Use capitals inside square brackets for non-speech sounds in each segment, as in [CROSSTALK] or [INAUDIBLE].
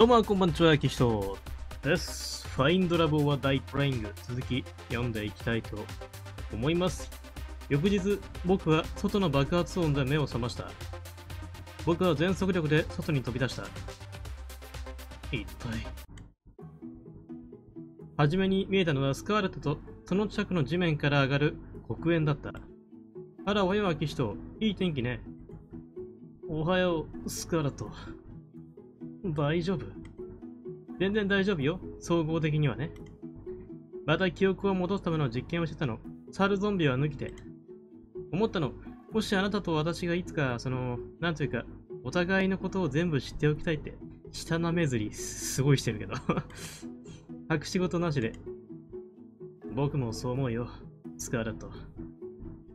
どうもこんばんちは、キヒトです。ファインドラボは大プライング続き読んでいきたいと思います。翌日、僕は外の爆発音で目を覚ました。僕は全速力で外に飛び出した。一体。はじめに見えたのはスカーレットとその近くの地面から上がる黒煙だった。あら、おはよう、キヒト。いい天気ね。おはよう、スカーレット。大丈夫？全然大丈夫よ。総合的にはね。また記憶を戻すための実験をしてたの。サルゾンビは抜きで。思ったの。もしあなたと私がいつか、その、なんというか、お互いのことを全部知っておきたいって、下なめずり、すごいしてるけど。[LAUGHS] 隠し事なしで。僕もそう思うよ。スカーレット。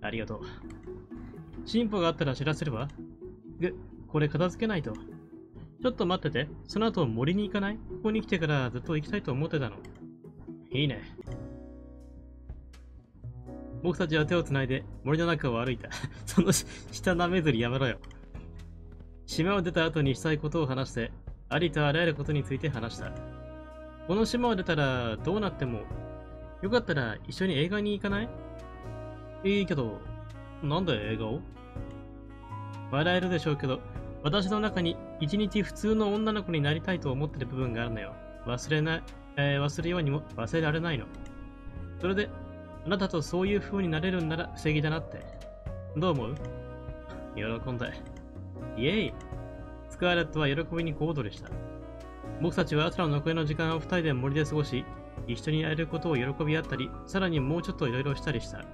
ありがとう。進歩があったら知らせるわ。ぐ、これ片付けないと。ちょっと待ってて。その後森に行かない？ここに来てからずっと行きたいと思ってたの。いいね。僕たちは手をつないで森の中を歩いた。[LAUGHS] その下舐めずりやめろよ。島を出た後にしたいことを話して、ありとあらゆることについて話した。この島を出たらどうなっても、よかったら一緒に映画に行かない？いいけど、なんで映画を？笑えるでしょうけど、私の中に一日普通の女の子になりたいと思ってる部分があるのよ。忘れない、えー忘れようにも忘れられないの。それで、あなたとそういう風になれるんなら不思議だなって。どう思う？喜んで。イエイスカーレットは喜びに小躍りした。僕たちは朝の残りの時間を二人で森で過ごし、一緒にやれることを喜び合ったり、さらにもうちょっといろいろしたりした。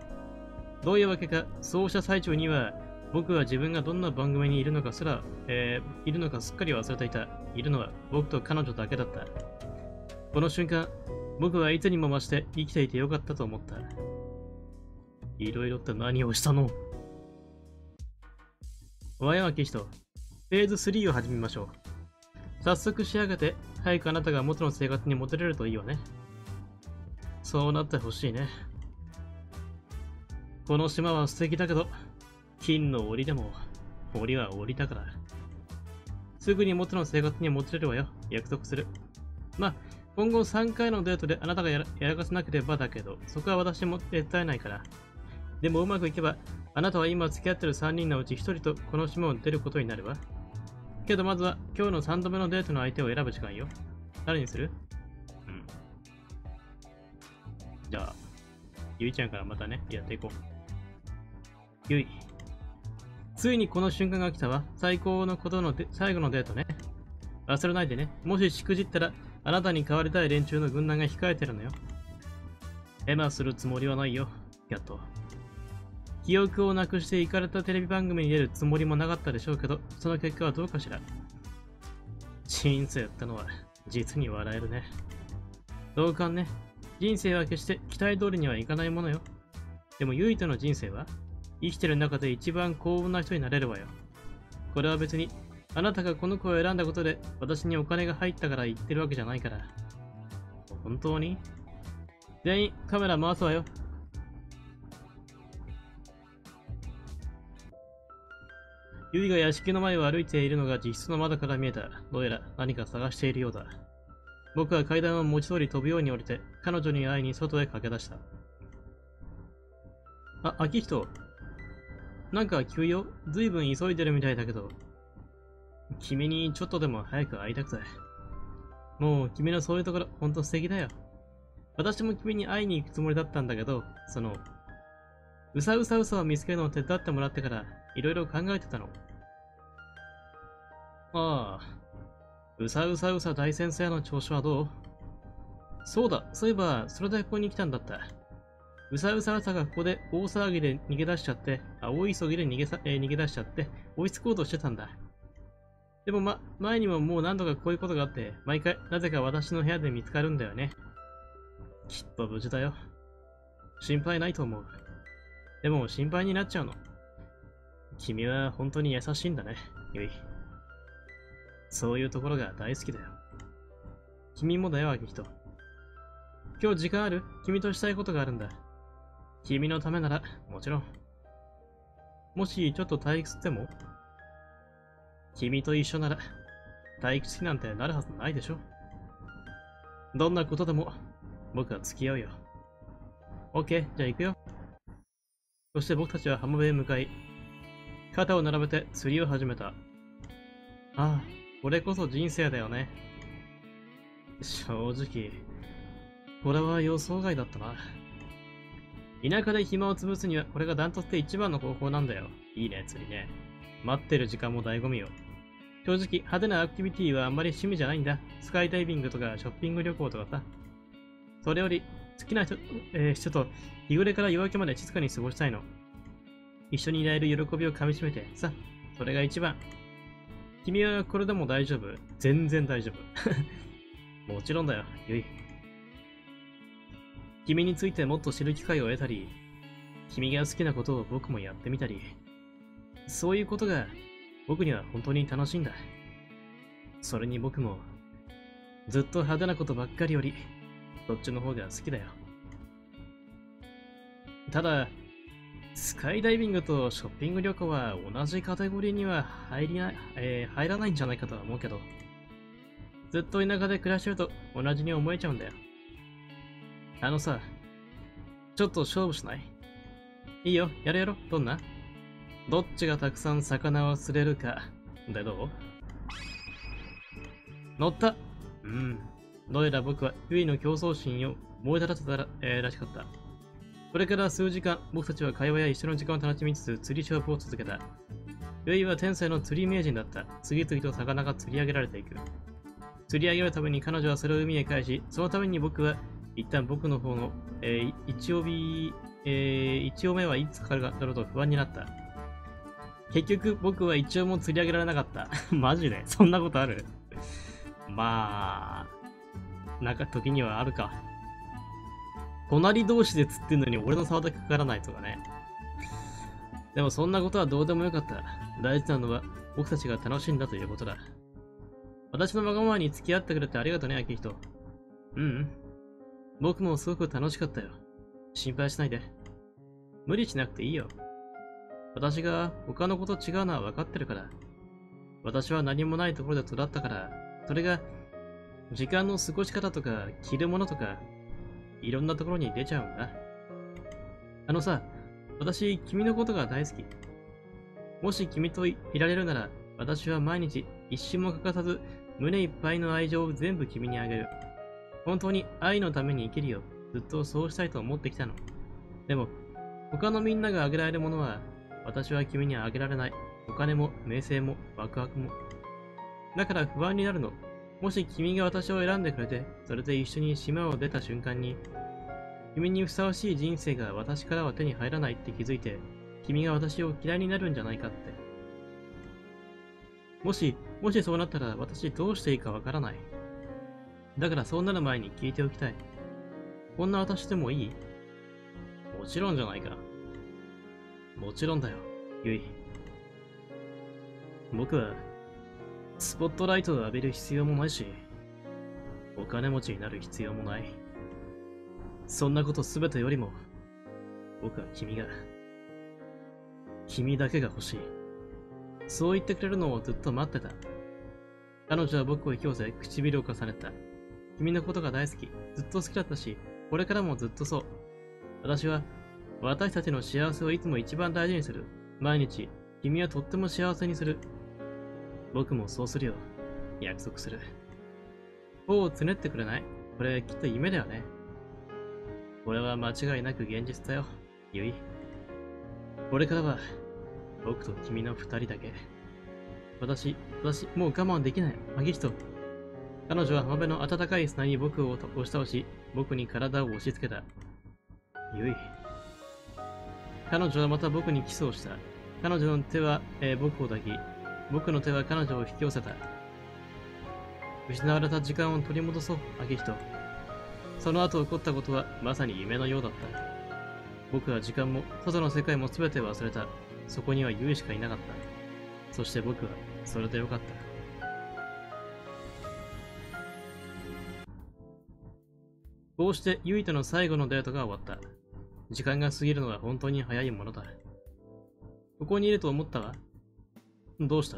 どういうわけか、そうした最中には、僕は自分がどんな番組にいるのかすら、えーいるのかすっかり忘れていた。いるのは僕と彼女だけだった。この瞬間、僕はいつにも増して生きていてよかったと思った。いろいろって何をしたの？おはよう、キシト。フェーズ3を始めましょう。早速仕上げて、早くあなたが元の生活に戻れるといいよね。そうなってほしいね。この島は素敵だけど、金の檻でも、檻は檻だから。すぐに元の生活に戻れるわよ。約束する。まあ、今後3回のデートであなたがやらやらかさなければだけど、そこは私も手伝えないから。でもうまくいけば、あなたは今付き合ってる3人のうち1人とこの島を出ることになるわ。けどまずは今日の3度目のデートの相手を選ぶ時間よ。誰にする？うん。じゃあ、ゆいちゃんからまたね、やっていこう。ゆい。ついにこの瞬間が来たわ。最高のことの最後のデートね。忘れないでね。もししくじったら、あなたに代わりたい連中の軍団が控えてるのよ。エマするつもりはないよ、キャット。記憶をなくしてイかれたテレビ番組に出るつもりもなかったでしょうけど、その結果はどうかしら。人生ってのは、実に笑えるね。同感ね。人生は決して期待通りにはいかないものよ。でも唯一の人生は、生きてる中で一番幸運な人になれるわよ。これは別に、あなたがこの子を選んだことで私にお金が入ったから言ってるわけじゃないから。本当に？全員カメラ回すわよ。ユイが屋敷の前を歩いているのが実質の窓から見えた。どうやら何か探しているようだ。僕は階段を文字通り飛ぶように降りて、彼女に会いに外へ駆け出した。あ、秋人。なんか急よ。ずいぶん急いでるみたいだけど。君にちょっとでも早く会いたくて。もう君のそういうところ、ほんと素敵だよ。私も君に会いに行くつもりだったんだけど、その、うさうさうさを見つけるのを手伝ってもらってから、いろいろ考えてたの。ああ、うさうさうさ大先生の調子はどう？そうだ、そういえば、それでここに来たんだった。うさうさうさがここで大騒ぎで逃げ出しちゃって、あ大急ぎで逃げさ、えー逃げ出しちゃって、追いつこうとしてたんだ。でもま、前にももう何度かこういうことがあって、毎回なぜか私の部屋で見つかるんだよね。きっと無事だよ。心配ないと思う。でも心配になっちゃうの。君は本当に優しいんだね、ゆい。そういうところが大好きだよ。君もだよ、アキヒト。今日時間ある？君としたいことがあるんだ。君のためなら、もちろん。もしちょっと退屈でも君と一緒なら、退屈になんてなるはずないでしょ。どんなことでも僕は付き合うよ。OK、じゃあ行くよ。そして僕たちは浜辺へ向かい、肩を並べて釣りを始めた。ああ、これこそ人生だよね。正直、これは予想外だったな。田舎で暇を潰すにはこれがダントツで一番の方法なんだよ。いいね、釣りね。待ってる時間も醍醐味よ。正直、派手なアクティビティはあんまり趣味じゃないんだ。スカイダイビングとかショッピング旅行とかさ。それより、好きな人,、えー、人と日暮れから夜明けまで静かに過ごしたいの。一緒にいられる喜びをかみしめて、さ、それが一番。君はこれでも大丈夫全然大丈夫。[LAUGHS] もちろんだよ、ゆい。君についてもっと知る機会を得たり、君が好きなことを僕もやってみたり、そういうことが僕には本当に楽しいんだ。それに僕も、ずっと派手なことばっかりより、そっちの方が好きだよ。ただ、スカイダイビングとショッピング旅行は同じカテゴリーには入りな、えー、入らないんじゃないかとは思うけど、ずっと田舎で暮らしてると同じに思えちゃうんだよ。あのさ、ちょっと勝負しない？いいよ、やるやろ、どんな？どっちがたくさん魚を釣れるか、でどう？乗ったうん。どうやら僕はユイの競争心を燃え立たせたら、えー、らしかった。これから数時間、僕たちは会話や一緒の時間を楽しみつつ釣り勝負を続けた。ユイは天才の釣り名人だった。次々と魚が釣り上げられていく。釣り上げるために彼女はそれを海へ返し、そのために僕は一旦僕の方の、えー、一応日、えー、一応目はいつかかるかだろうと不安になった。結局僕は一応も釣り上げられなかった。[LAUGHS] マジで？そんなことある？まあ、なんか時にはあるか。隣同士で釣ってんのに俺の沢だけかからないとかね。でもそんなことはどうでもよかった。大事なのは僕たちが楽しんだということだ。私のわがままに付き合ってくれてありがとうね、秋人。うん、うん。僕もすごく楽しかったよ。心配しないで。無理しなくていいよ。私が他の子と違うのは分かってるから。私は何もないところで育ったから、それが時間の過ごし方とか着るものとか、いろんなところに出ちゃうんだ。あのさ、私、君のことが大好き。もし君といられるなら、私は毎日一瞬も欠かさず胸いっぱいの愛情を全部君にあげる。本当に愛のために生きるよ。ずっとそうしたいと思ってきたの。でも、他のみんながあげられるものは、私は君にあげられない。お金も、名声も、ワクワクも。だから不安になるの。もし君が私を選んでくれて、それで一緒に島を出た瞬間に、君にふさわしい人生が私からは手に入らないって気づいて、君が私を嫌いになるんじゃないかって。もし、もしそうなったら私どうしていいかわからない。だからそうなる前に聞いておきたい。こんな私でもいい？もちろんじゃないか。もちろんだよ、ゆい。僕は、スポットライトを浴びる必要もないし、お金持ちになる必要もない。そんなことすべてよりも、僕は君が、君だけが欲しい。そう言ってくれるのをずっと待ってた。彼女は僕を引き寄せ、唇を重ねた。君のことが大好き。ずっと好きだったし、これからもずっとそう。私は、私たちの幸せをいつも一番大事にする。毎日、君はとっても幸せにする。僕もそうするよ。約束する。頬をつねってくれない？これきっと夢だよね。これは間違いなく現実だよ、ゆい。これからは、僕と君の二人だけ。私、私、もう我慢できない。マギスト。彼女は浜辺の暖かい砂に僕を押し倒し、僕に体を押し付けた。ゆい。彼女はまた僕にキスをした。彼女の手は、えー、僕を抱き、僕の手は彼女を引き寄せた。失われた時間を取り戻そう、秋人。その後起こったことはまさに夢のようだった。僕は時間も外の世界も全て忘れた。そこにはユイしかいなかった。そして僕はそれでよかった。こうしてユイとの最後のデートが終わった。時間が過ぎるのは本当に早いものだ。ここにいると思ったわ。どうした？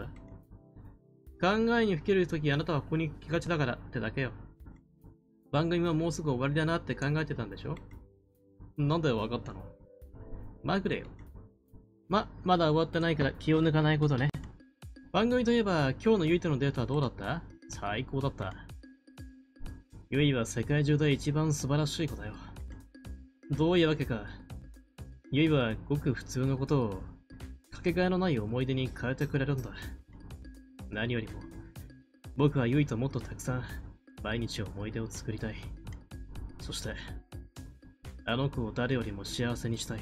考えにふけるときあなたはここに来がちだからってだけよ。番組はもうすぐ終わりだなって考えてたんでしょ？なんでわかったの？まぐれよ。ま、まだ終わってないから気を抜かないことね。番組といえば今日のゆいとのデートはどうだった？最高だった。ゆいは世界中で一番素晴らしい子だよ。どういうわけか、ゆいはごく普通のことをかけがえのない思い出に変えてくれるんだ。何よりも、僕はゆいともっとたくさん毎日思い出を作りたい。そして、あの子を誰よりも幸せにしたい。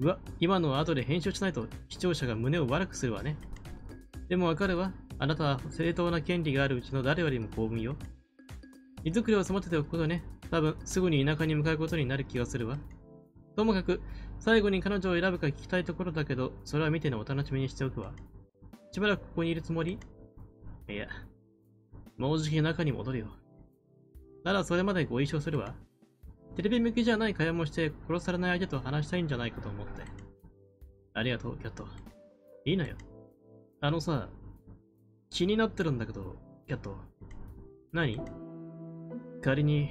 うわ、今のは後で編集しないと視聴者が胸を悪くするわね。でもわかるわ。あなたは正当な権利があるうちの誰よりも幸運よ。荷造りを育てておくことね。多分、すぐに田舎に向かうことになる気がするわ。ともかく、最後に彼女を選ぶか聞きたいところだけど、それは見てのお楽しみにしておくわ。しばらくここにいるつもり？いや、もうじき中に戻るよ。ならそれまでご一緒するわ。テレビ向きじゃない会話もして殺されない相手と話したいんじゃないかと思って。ありがとう、キャット。いいのよ。あのさ、気になってるんだけど、キャット。何？仮に、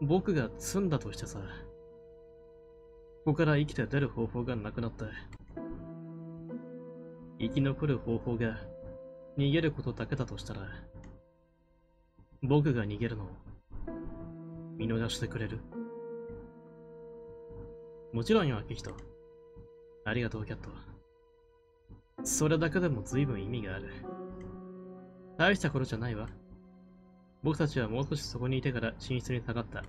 僕が積んだとしてさ、ここから生きて出る方法がなくなった。生き残る方法が逃げることだけだとしたら、僕が逃げるのを見逃してくれるもちろんよ、秋人。ありがとう、キャット。それだけでも随分意味がある。大したことじゃないわ。僕たちはもう少しそこにいてから寝室に下がった。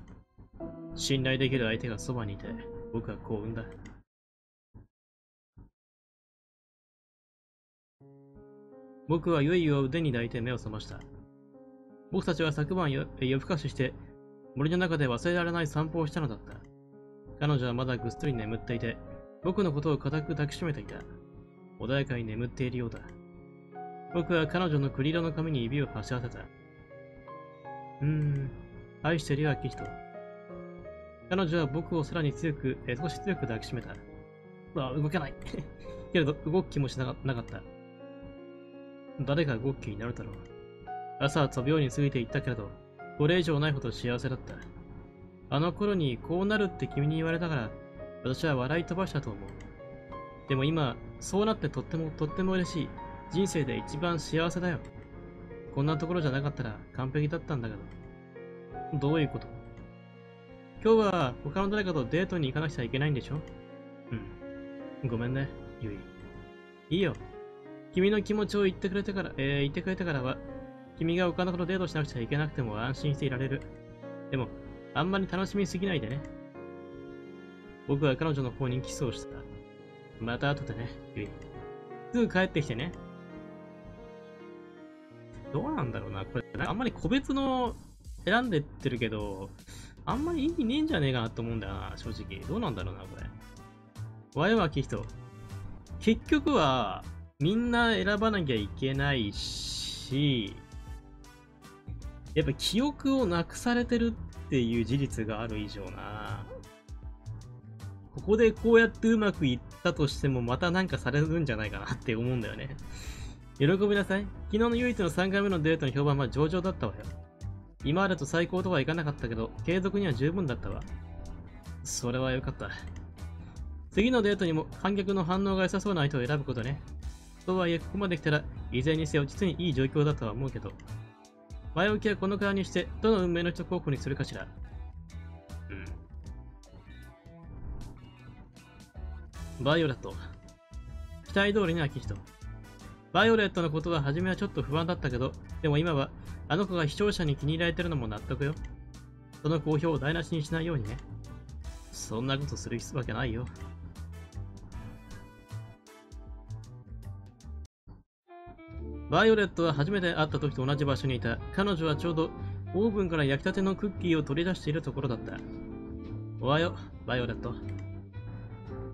信頼できる相手がそばにいて、僕は幸運だ。僕はゆいを腕に抱いて目を覚ました。僕たちは昨晩夜更かしして森の中で忘れられない散歩をしたのだった。彼女はまだぐっすり眠っていて、僕のことを固く抱きしめていた。穏やかに眠っているようだ。僕は彼女の栗色の髪に指を走らせた。うーん、愛してるよ、秋人。彼女は僕をさらに強く、え少し強く抱きしめた。あ、動けない。[LAUGHS] けれど、動く気もしなかった。誰が動く気になるだろう。朝は飛ぶように過ぎていったけれど、これ以上ないほど幸せだった。あの頃にこうなるって君に言われたから、私は笑い飛ばしたと思う。でも今、そうなってとってもとっても嬉しい。人生で一番幸せだよ。こんなところじゃなかったら完璧だったんだけど。どういうこと？今日は他の誰かとデートに行かなくちゃいけないんでしょ？うん。ごめんね、ゆい。いいよ。君の気持ちを言ってくれてから、えー、言ってくれてからは、君が他の子とデートしなくちゃいけなくても安心していられる。でも、あんまり楽しみすぎないでね。僕は彼女の方にキスをした。また後でね、ゆい。すぐ帰ってきてね。どうなんだろうな。これ、あんまり個別の選んでってるけど、あんまり意味ねえんじゃねえかなと思うんだよな、正直。どうなんだろうな、これ。ワイワキ人。結局は、みんな選ばなきゃいけないし、やっぱ記憶をなくされてるっていう事実がある以上な。ここでこうやってうまくいったとしてもまたなんかされるんじゃないかなって思うんだよね。喜びなさい。昨日の唯一の3回目のデートの評判は上々だったわよ。今までと最高とはいかなかったけど、継続には十分だったわ。それはよかった。次のデートにも観客の反応が良さそうな相手を選ぶことね。とはいえ、ここまで来たら、いずれにせよ実にいい状況だとは思うけど、前置きはこの側にして、どの運命の人候補にするかしら。うん。バイオレット。期待通りに秋人。バイオレットのことは初めはちょっと不安だったけど、でも今は、あの子が視聴者に気に入られてるのも納得よ。その好評を台無しにしないようにね。そんなことするわけないよ。バイオレットは初めて会った時と同じ場所にいた。彼女はちょうどオーブンから焼きたてのクッキーを取り出しているところだった。おはよう、バイオレット。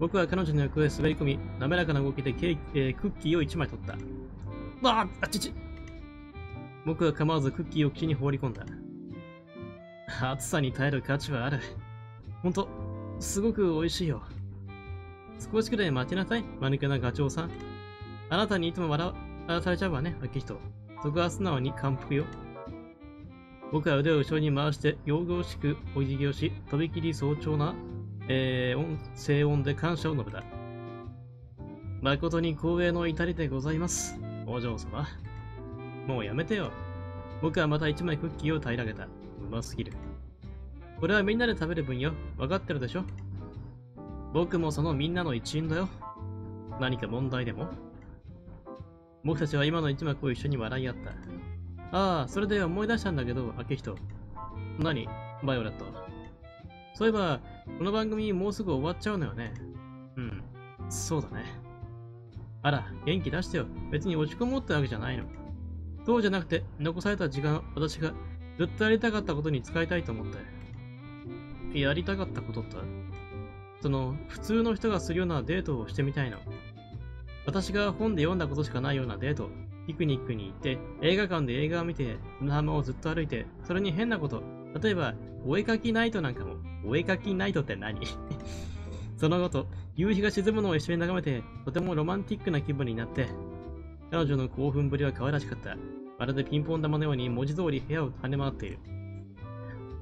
僕は彼女の横へ滑り込み、滑らかな動きでケー、えー、クッキーを1枚取った。ああちち僕は構わずクッキーを口に放り込んだ。暑さに耐える価値はある。ほんと、すごく美味しいよ。少しくらい待ちなさい、間抜けなガチョウさん。あなたにいつも笑あされちゃうわね、秋人。そこは素直に感服よ。僕は腕を後ろに回して、仰々しくお辞儀をし、とびきり早朝な、えー、音声音で感謝を述べた。誠に光栄の至りでございます。お嬢様。もうやめてよ。僕はまた一枚クッキーを平らげた。うますぎる。これはみんなで食べる分よ。わかってるでしょ僕もそのみんなの一員だよ。何か問題でも僕たちは今の一幕を一緒に笑い合った。ああ、それで思い出したんだけど、明人。何？バイオレット。そういえば、この番組もうすぐ終わっちゃうのよね。うん、そうだね。あら、元気出してよ。別に落ち込もうってわけじゃないの。そうじゃなくて、残された時間、私がずっとやりたかったことに使いたいと思って。やりたかったことってその、普通の人がするようなデートをしてみたいの。私が本で読んだことしかないようなデート。ピクニックに行って、映画館で映画を見て、砂浜をずっと歩いて、それに変なこと。例えば、お絵かきナイトなんかも。お絵かきナイトって何？[LAUGHS] その後と、夕日が沈むのを一緒に眺めて、とてもロマンティックな気分になって、彼女の興奮ぶりは可愛らしかった。まるでピンポン玉のように文字通り部屋を跳ね回っている。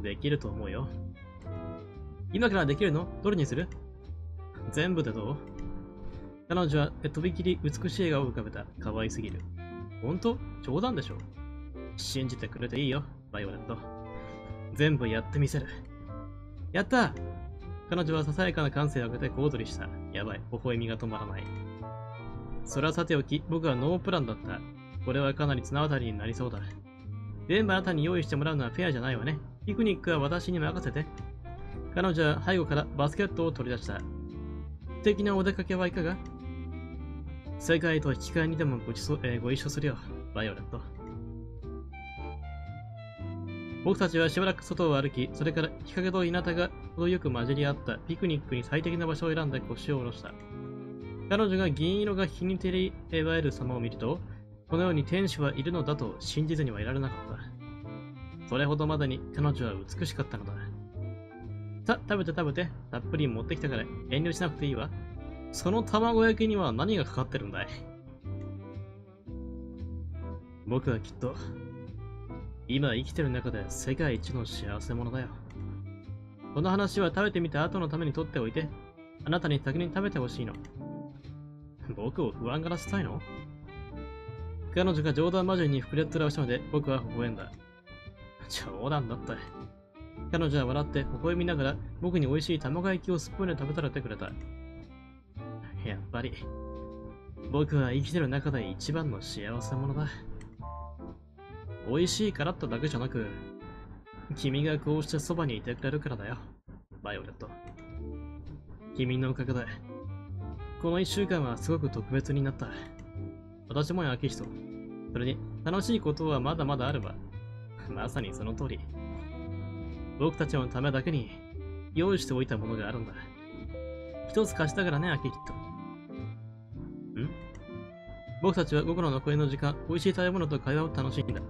できると思うよ。今からできるの？どれにする？全部でどう彼女はとびきり美しい笑顔を浮かべた。可愛すぎる。本当？冗談でしょ？信じてくれていいよ、バイオレット。全部やってみせる。やった彼女はささやかな感性を上げて小躍りした。やばい、微笑みが止まらない。それはさておき、僕はノープランだった。これはかなり綱渡りになりそうだ。全部あなたに用意してもらうのはフェアじゃないわね。ピクニックは私に任せて。彼女は背後からバスケットを取り出した。素敵なお出かけはいかが？世界と引き換えにでもごちそ、えー、ご一緒するよ、バイオレット。僕たちはしばらく外を歩き、それから日陰と稲田が程よく混じり合ったピクニックに最適な場所を選んで腰を下ろした。彼女が銀色が日に照りえる様を見ると、このように天使はいるのだと信じずにはいられなかった。それほどまでに彼女は美しかったのだ。さ、食べて食べて。たっぷり持ってきたから遠慮しなくていいわ。その卵焼きには何がかかってるんだい？僕はきっと、今生きてる中で世界一の幸せ者だよ。この話は食べてみた後のためにとっておいて、あなたに先に食べてほしいの。僕を不安がらせたいの？彼女が冗談交じりに膨れっ面したので僕は微笑んだ。冗談だった。彼女は笑って微笑みながら僕に美味しい卵焼きをスプーンで食べされてくれた。やっぱり、僕は生きてる中で一番の幸せ者だ。美味しいからってだけじゃなく、君がこうしてそばにいてくれるからだよ、バイオレット。君のおかげで、この一週間はすごく特別になった。私もやき人。それに、楽しいことはまだまだあるわ。まさにその通り。僕たちのためだけに用意しておいたものがあるんだ。一つ貸したからね、アキヒト。ん？僕たちは午後の残りの時間、美味しい食べ物と会話を楽しんだ。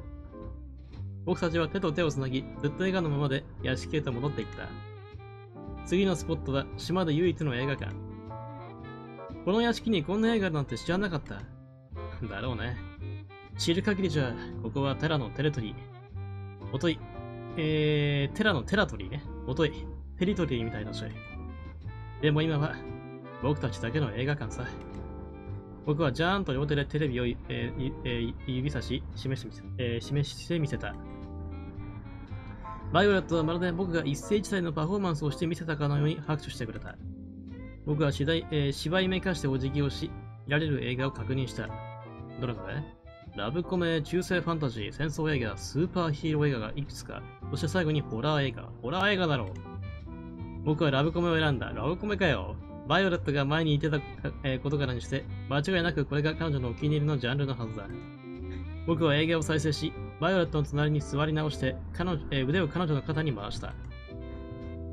僕たちは手と手をつなぎ、ずっと笑顔のままで屋敷へと戻っていった。次のスポットは島で唯一の映画館。この屋敷にこんな映画なんて知らなかった。だろうね。知る限りじゃ、ここはテラのテレトリー。おとい、えー、テラのテラトリーね。おとい、テリトリーみたいだし。でも今は、僕たちだけの映画館さ。僕はジャーンと両手でテレビを、えーえー、指差し、示し、えー、示してみせた。バイオレットはまるで僕が一世一代のパフォーマンスをしてみせたかのように拍手してくれた。僕は次第、えー、芝居めかしてお辞儀をし、見られる映画を確認した。どれどれ？ラブコメ、中世ファンタジー、戦争映画、スーパーヒーロー映画がいくつか。そして最後にホラー映画。ホラー映画だろう。僕はラブコメを選んだ。ラブコメかよ。バイオレットが前に言ってた、ことからにして、間違いなくこれが彼女のお気に入りのジャンルのはずだ。僕は映画を再生し、バイオレットの隣に座り直して、彼女えー、腕を彼女の肩に回した。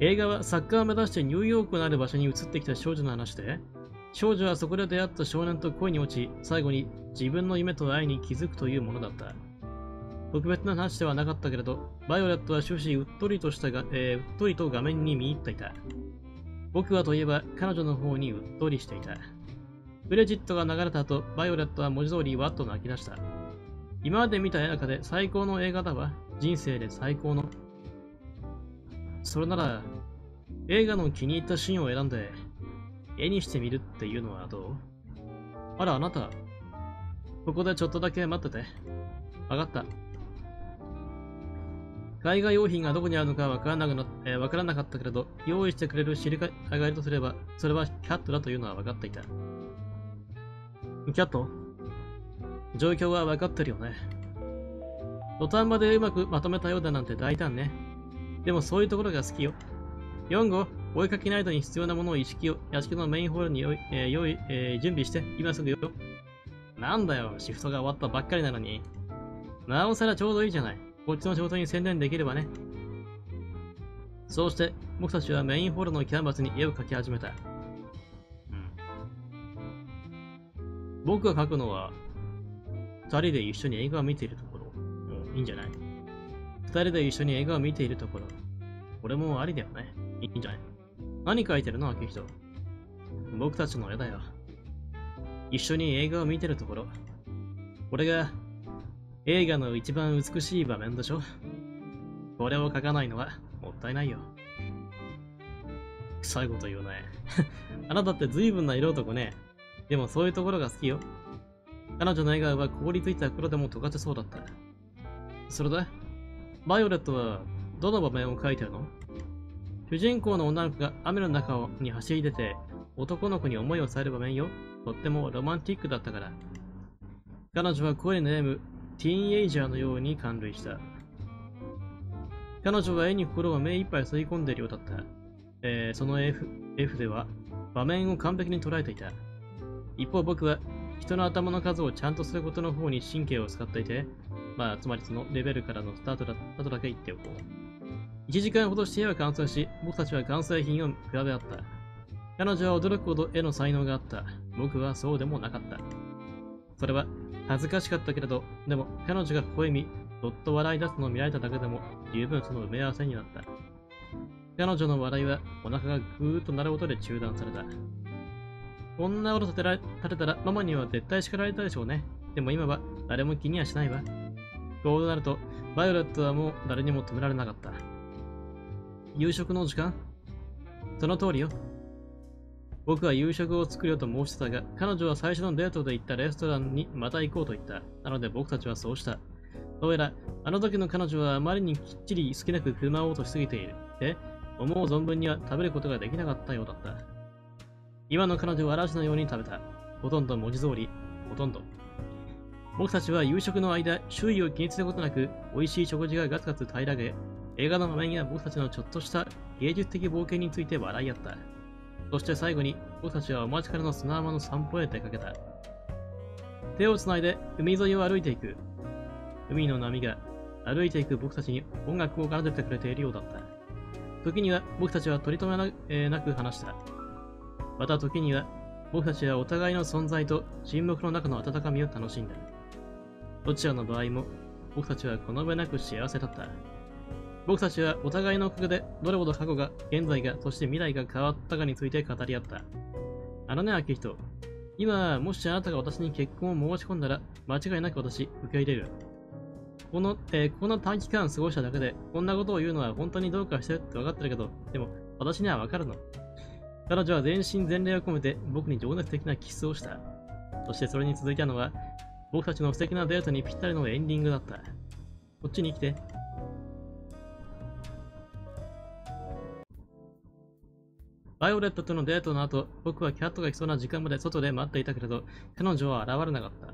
映画はサッカーを目指してニューヨークのある場所に移ってきた少女の話で、少女はそこで出会った少年と恋に落ち、最後に自分の夢と愛に気づくというものだった。特別な話ではなかったけれど、バイオレットは終始うっとりとしたが、えー、うっとりと画面に見入っていた。僕はといえば彼女の方にうっとりしていた。ブレジットが流れた後、バイオレットは文字通りわっと泣き出した。今まで見た映画で最高の映画だわ。人生で最高の。それなら、映画の気に入ったシーンを選んで、絵にしてみるっていうのはどう？あら、あなた。ここでちょっとだけ待ってて。わかった。絵画用品がどこにあるのかわからなくな、えーわからなかったけれど、用意してくれる知り合いがいるとすれば、それはキャットだというのは分かっていた。キャット？状況は分かってるよね。土壇場でうまくまとめたようだなんて大胆ね。でもそういうところが好きよ。4号、お絵かきナイトに必要なものを意識を屋敷のメインホールに用意、えー用意えー準備して、今すぐよ。なんだよ、シフトが終わったばっかりなのに。なおさらちょうどいいじゃない。こっちの仕事に専念できればね。そうして、僕たちはメインホールのキャンバスに絵を描き始めた。うん。僕が描くのは、二人で一緒に映画を見ているところ。もういいんじゃない？二人で一緒に映画を見ているところ。これもありだよね。いいんじゃない？何描いてるの、秋人？僕たちの絵だよ。一緒に映画を見てるところ。これが映画の一番美しい場面でしょこれを描かないのはもったいないよ。臭いこと言うね。[LAUGHS] あなたって随分な色男ね。でもそういうところが好きよ。彼女の笑顔は凍りついた黒でも溶かせそうだった。それで、バイオレットはどの場面を描いてるの？主人公の女の子が雨の中に走り出て男の子に思いを伝える場面よ。とってもロマンティックだったから。彼女は声に悩むティーンエイジャーのように感類した。彼女は絵に心を目いっぱい吸い込んでいるようだった。えーその F, F では場面を完璧に捉えていた。一方僕は人の頭の数をちゃんとすることの方に神経を使っていて、まあつまりそのレベルからのスタートだスタートだけ言っておこう。1時間ほどして絵は完成し、僕たちは完成品を比べ合った。彼女は驚くほど絵の才能があった。僕はそうでもなかった。それは恥ずかしかったけれど、でも彼女が微笑み、どっと笑い出すのを見られただけでも十分その埋め合わせになった。彼女の笑いはお腹がぐーっと鳴る音で中断された。こんなこと立てられ立てたらママには絶対叱られたでしょうね。でも今は誰も気にはしないわ。こうなると、バイオレットはもう誰にも止められなかった。夕食の時間？その通りよ。僕は夕食を作るよと申してたが、彼女は最初のデートで行ったレストランにまた行こうと言った。なので僕たちはそうした。どうやら、あの時の彼女はあまりにきっちり好きなく振る舞おうとしすぎている。で、思う存分には食べることができなかったようだった。今の彼女は嵐のように食べた。ほとんど文字通り、ほとんど。僕たちは夕食の間、周囲を気にすることなく、美味しい食事がガツガツ平らげ、映画の場面や僕たちのちょっとした芸術的冒険について笑い合った。そして最後に、僕たちはお待ちかねの砂浜の散歩へ出かけた。手をつないで海沿いを歩いていく。海の波が歩いていく僕たちに音楽を奏でてくれているようだった。時には僕たちは取り留め,、なく話した。また時には僕たちはお互いの存在と沈黙の中の温かみを楽しんだ。どちらの場合も僕たちはこの上なく幸せだった。僕たちはお互いのおかげでどれほど過去が、現在が、そして未来が変わったかについて語り合った。あのね、秋人。今、もしあなたが私に結婚を申し込んだら、間違いなく私、受け入れる。この、えーこの短期間過ごしただけで、こんなことを言うのは本当にどうかしてるって分かってるけど、でも、私には分かるの。彼女は全身全霊を込めて僕に情熱的なキスをした。そしてそれに続いたのは、僕たちの素敵なデートにぴったりのエンディングだった。こっちに来て。バイオレットとのデートの後、僕はキャットが来そうな時間まで外で待っていたけれど、彼女は現れなかった。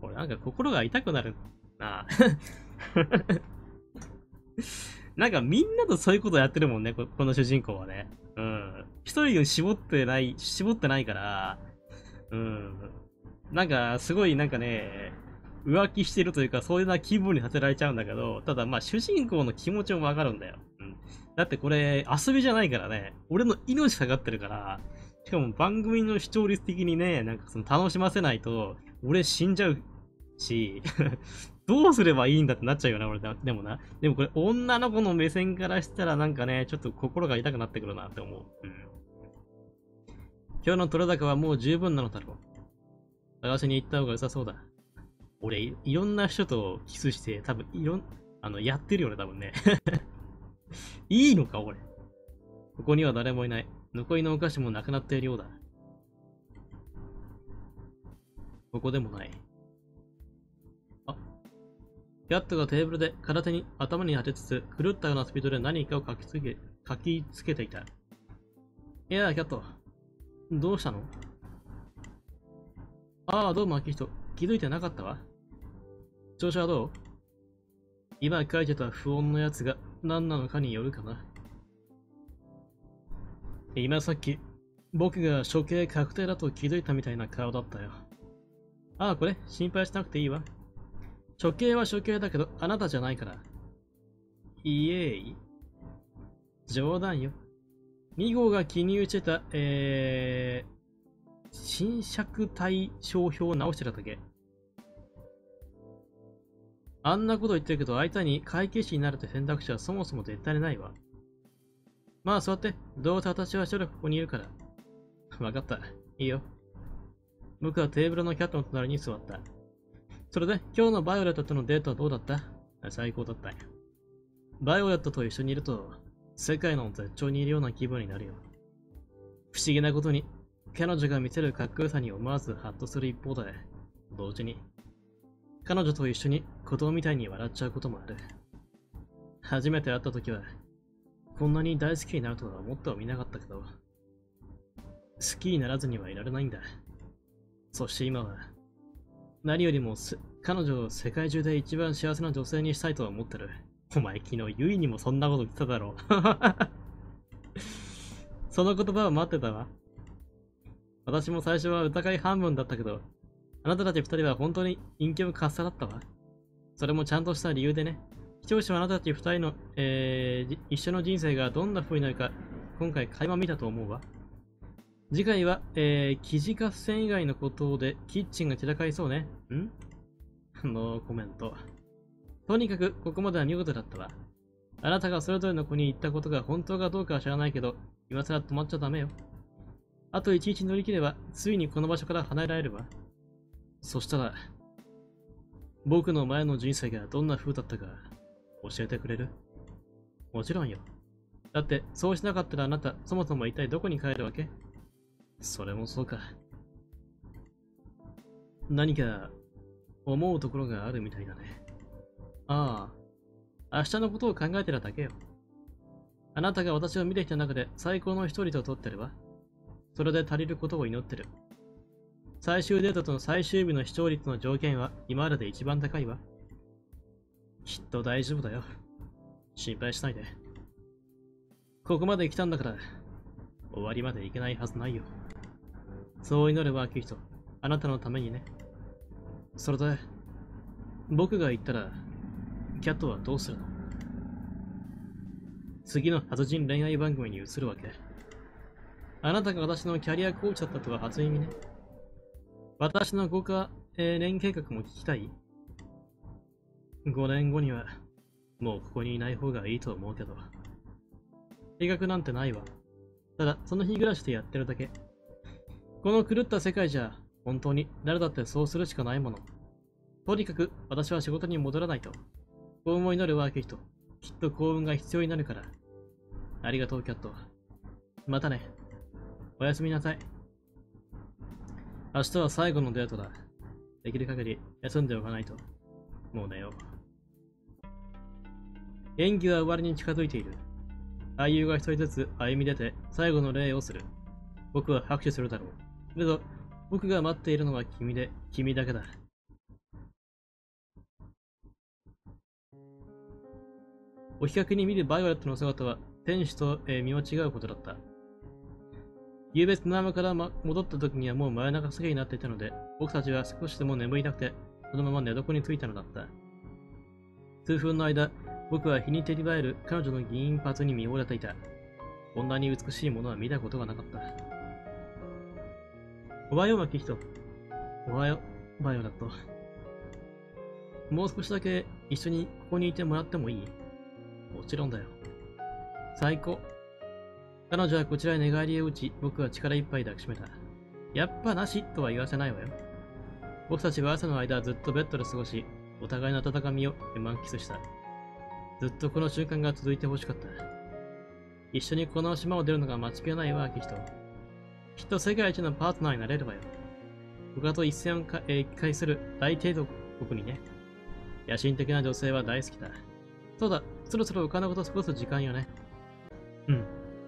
これなんか心が痛くなるなあ [LAUGHS] なんかみんなとそういうことやってるもんね、ここの主人公はね。うん。一人に絞ってない、絞ってないから、うん。なんか、すごいなんかね、浮気してるというか、そういうな気分にさせられちゃうんだけど、ただまあ主人公の気持ちもわかるんだよ。うん。だってこれ、遊びじゃないからね、俺の命かかってるから、しかも番組の視聴率的にね、なんかその楽しませないと、俺死んじゃうし、どうすればいいんだってなっちゃうよな、俺。でもな。でもこれ、女の子の目線からしたらなんかね、ちょっと心が痛くなってくるなって思う。うん。今日の取れ高はもう十分なのだろう。探しに行った方が良さそうだ。俺い、いろんな人とキスして、多分いろん、あの、やってるよね、多分ね。[LAUGHS] いいのか、俺。ここには誰もいない。残りのお菓子もなくなっているようだ。ここでもない。キャットがテーブルで空手に頭に当てつつ、狂ったようなスピードで何かを書きつけ、書きつけていた。いやあ、キャット。どうしたの？ああ、どうも、秋人。気づいてなかったわ。調子はどう？今書いてた不穏のやつが何なのかによるかな。今さっき、僕が処刑確定だと気づいたみたいな顔だったよ。ああ、これ、心配しなくていいわ。処刑は処刑だけど、あなたじゃないから。イエーイ。冗談よ。2号が記入してた、えー、新尺対象表を直してただけ。あんなこと言ってるけど、相手に会計士になるって選択肢はそもそも絶対にないわ。まあ座って。どうせ私は一人ここにいるから。わかった。いいよ。僕はテーブルのキャットの隣に座った。それで、今日のバイオレットとのデートはどうだった？最高だったんや。バイオレットと一緒にいると、世界の絶頂にいるような気分になるよ。不思議なことに、彼女が見せるかっこよさに思わずハッとする一方で、同時に、彼女と一緒に子供みたいに笑っちゃうこともある。初めて会った時は、こんなに大好きになるとは思ってはみなかったけど、好きにならずにはいられないんだ。そして今は、何よりも彼女を世界中で一番幸せな女性にしたいとは思ってる。お前昨日ユイにもそんなこと言ってただろう。[LAUGHS] その言葉を待ってたわ。私も最初は疑い半分だったけど、あなたたち二人は本当に陰キャかっさだったわ。それもちゃんとした理由でね。視聴者はあなたたち二人の、えー、一緒の人生がどんな風になるか、今回垣間見たと思うわ。次回は、えー、生地合戦以外のことでキッチンが散らかりそうね。ん？[LAUGHS] ノーコメント。とにかく、ここまでは見事だったわ。あなたがそれぞれの子に行ったことが本当かどうかは知らないけど、今更止まっちゃダメよ。あと一日乗り切れば、ついにこの場所から離れられるわ。そしたら、僕の前の人生がどんな風だったか、教えてくれる？もちろんよ。だって、そうしなかったらあなた、そもそも一体どこに帰るわけ？それもそうか。何か、思うところがあるみたいだね。ああ、明日のことを考えてただけよ。あなたが私を見てきた中で最高の一人と取ってるわ。それで足りることを祈ってる。最終デートとの最終日の視聴率の条件は今までで一番高いわ。きっと大丈夫だよ。心配しないで。ここまで来たんだから、終わりまでいけないはずないよ。そう祈るわ、キリト。あなたのためにね。それで、僕が言ったら、キャットはどうするの？次の殺人恋愛番組に移るわけ。あなたが私のキャリアコーチだったとは初耳ね。私の豪華、えー、年計画も聞きたい ?5 年後には、もうここにいない方がいいと思うけど。計画なんてないわ。ただ、その日暮らしでやってるだけ。この狂った世界じゃ、本当に誰だってそうするしかないもの。とにかく、私は仕事に戻らないと。幸運を祈るわけ人。きっと幸運が必要になるから。ありがとう、キャット。またね。おやすみなさい。明日は最後のデートだ。できる限り休んでおかないと。もう寝よう。演技は終わりに近づいている。俳優が一人ずつ歩み出て最後の礼をする。僕は拍手するだろう。けど、僕が待っているのは君で、君だけだ。お比較に見るバイオレットの姿は天使と、えー、見間違うことだった。夕べ砂浜から、ま、戻った時にはもう真夜中過ぎになっていたので、僕たちは少しでも眠りたくて、そのまま寝床に着いたのだった。数分の間、僕は日に照り映える彼女の銀髪に見惚れていた。こんなに美しいものは見たことがなかった。おはよう、マキヒト。おはよう、バイオラット。もう少しだけ一緒にここにいてもらってもいい？もちろんだよ。最高。彼女はこちらへ寝返りを打ち、僕は力いっぱい抱きしめた。やっぱなしとは言わせないわよ。僕たちは朝の間ずっとベッドで過ごし、お互いの温かみを満喫した。ずっとこの瞬間が続いてほしかった。一緒にこの島を出るのが間違いないわ、キヒト。きっと世界一のパートナーになれるわよ。他と一線をか、えー、回する大帝国にね。野心的な女性は大好きだ。そうだ、そろそろ他のこと過ごす時間よね。う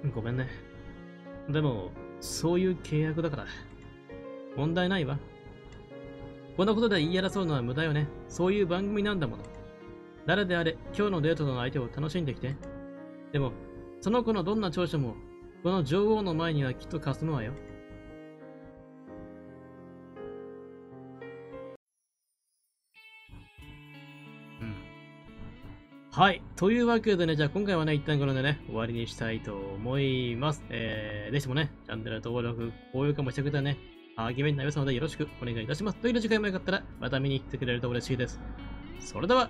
ん、ごめんね。でも、そういう契約だから。問題ないわ。こんなことで言い争うのは無駄よね。そういう番組なんだもの。誰であれ、今日のデートの相手を楽しんできて。でも、その子のどんな長所も、この女王の前にはきっとかすむわよ。うん。はい。というわけでね、じゃあ今回はね、一旦これでね、終わりにしたいと思います。えー、ぜひもね、チャンネル登録、高評価もしてくれたらね、励みになりますのでよろしくお願いいたします。という次回もよかったら、また見に来てくれると嬉しいです。それでは、